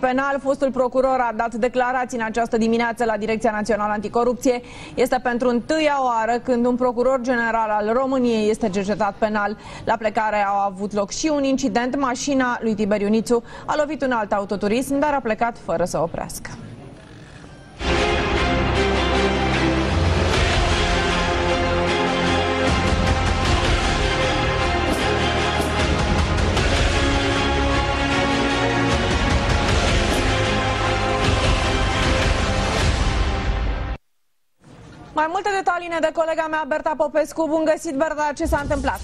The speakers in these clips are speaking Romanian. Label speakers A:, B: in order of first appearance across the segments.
A: penal, fostul procuror a dat declarații în această dimineață la Direcția Națională Anticorupție. Este pentru întâia oară când un procuror general al României este cercetat penal. La plecare a avut loc și un incident. Mașina lui Tiberiu Nițu a lovit un alt autoturism, dar a plecat fără să oprească. Mai multe detalii ne de colega mea Berta Popescu. Bun găsit, Berta, ce s-a întâmplat?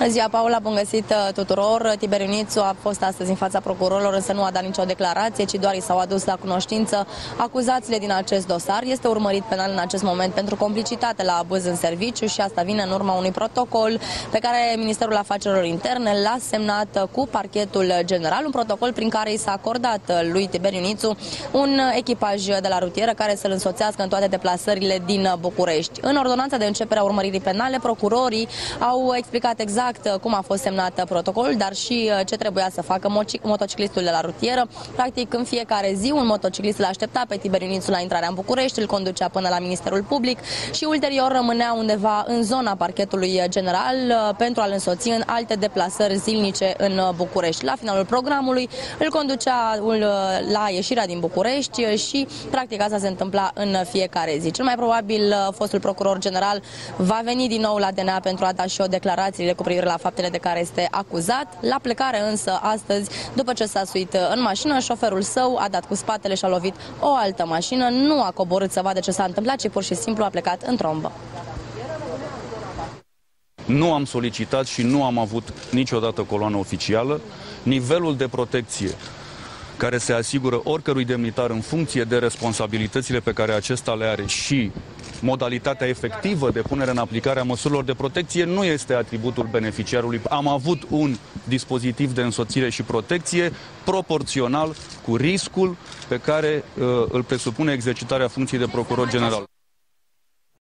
B: Bună ziua, Paula, bun găsit uh, tuturor. Tiberiu Nițu a fost astăzi în fața procurorilor, însă nu a dat nicio declarație, ci doar i s-au adus la cunoștință acuzațiile din acest dosar. Este urmărit penal în acest moment pentru complicitate la abuz în serviciu și asta vine în urma unui protocol pe care Ministerul Afacerilor Interne l-a semnat cu parchetul general, un protocol prin care i s-a acordat lui Tiberiu Nițu un echipaj de la rutieră care să-l însoțească în toate deplasările din București. În ordonanța de începere a urmăririi penale, procurorii au explicat exact exact uh, cum a fost semnat protocolul, dar și uh, ce trebuia să facă motociclistul de la rutieră. Practic, în fiecare zi, un motociclist îl aștepta pe Tiberiu la intrarea în București, îl conducea până la Ministerul Public și ulterior rămânea undeva în zona parchetului general uh, pentru a-l însoți în alte deplasări zilnice în București. La finalul programului îl conducea la ieșirea din București și practic asta se întâmpla în fiecare zi. Cel mai probabil fostul procuror general va veni din nou la DNA pentru a da și o declarație cu privire privire la faptele de care este acuzat. La plecare însă, astăzi, după ce s-a suit în mașină, șoferul său a dat cu spatele și a lovit o altă mașină, nu a coborât să vadă ce s-a întâmplat, ci pur și simplu a plecat în trombă.
C: Nu am solicitat și nu am avut niciodată coloană oficială. Nivelul de protecție care se asigură oricărui demnitar în funcție de responsabilitățile pe care acesta le are și modalitatea efectivă de punere în aplicare a măsurilor de protecție nu este atributul beneficiarului. Am avut un dispozitiv de însoțire și protecție proporțional cu riscul pe care uh, îl presupune exercitarea funcției de procuror general.